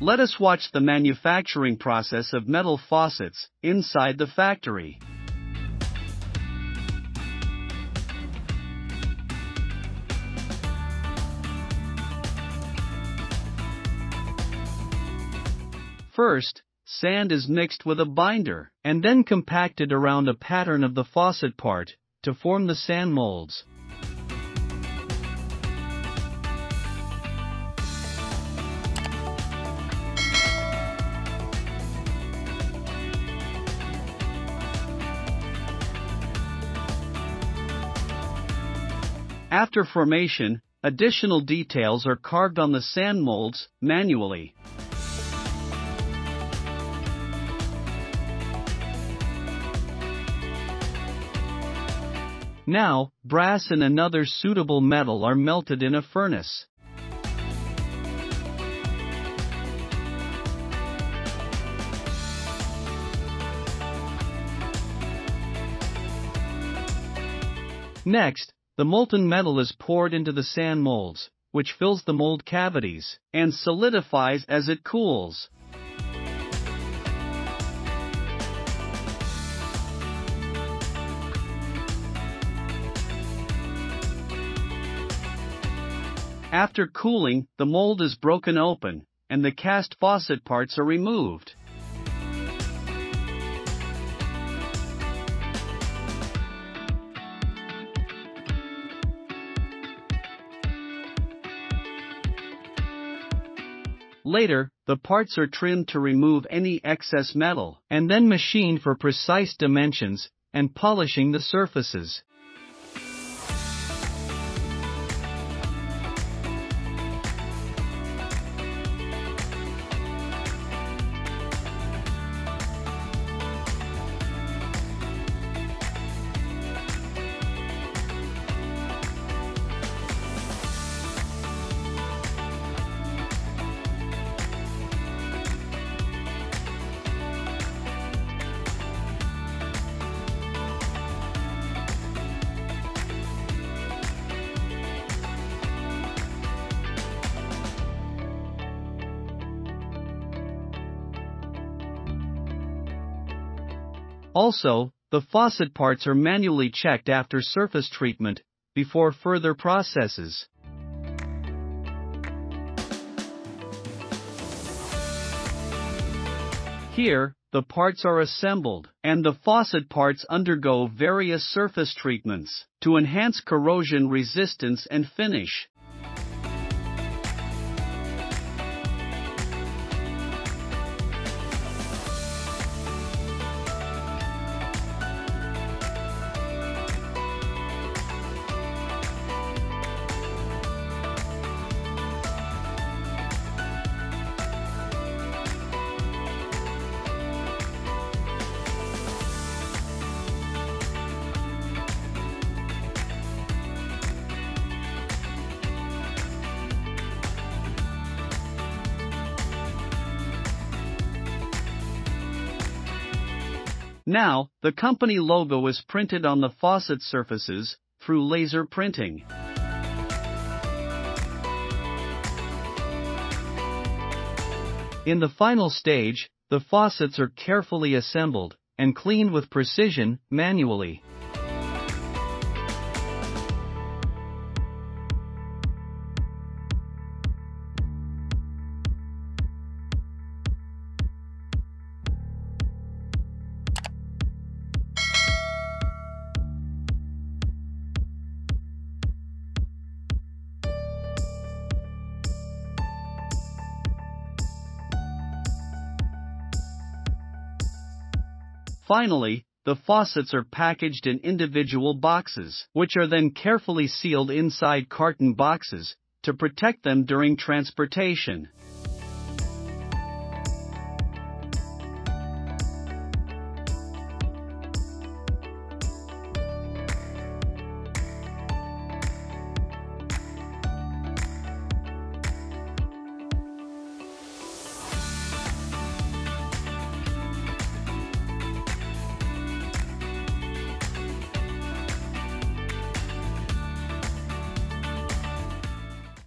let us watch the manufacturing process of metal faucets inside the factory. First, sand is mixed with a binder and then compacted around a pattern of the faucet part to form the sand molds. After formation, additional details are carved on the sand molds manually. Now, brass and another suitable metal are melted in a furnace. Next, the molten metal is poured into the sand molds, which fills the mold cavities and solidifies as it cools. After cooling, the mold is broken open, and the cast faucet parts are removed. Later, the parts are trimmed to remove any excess metal, and then machined for precise dimensions and polishing the surfaces. Also, the faucet parts are manually checked after surface treatment before further processes. Here, the parts are assembled, and the faucet parts undergo various surface treatments to enhance corrosion resistance and finish. Now, the company logo is printed on the faucet surfaces through laser printing. In the final stage, the faucets are carefully assembled and cleaned with precision manually. Finally, the faucets are packaged in individual boxes, which are then carefully sealed inside carton boxes to protect them during transportation.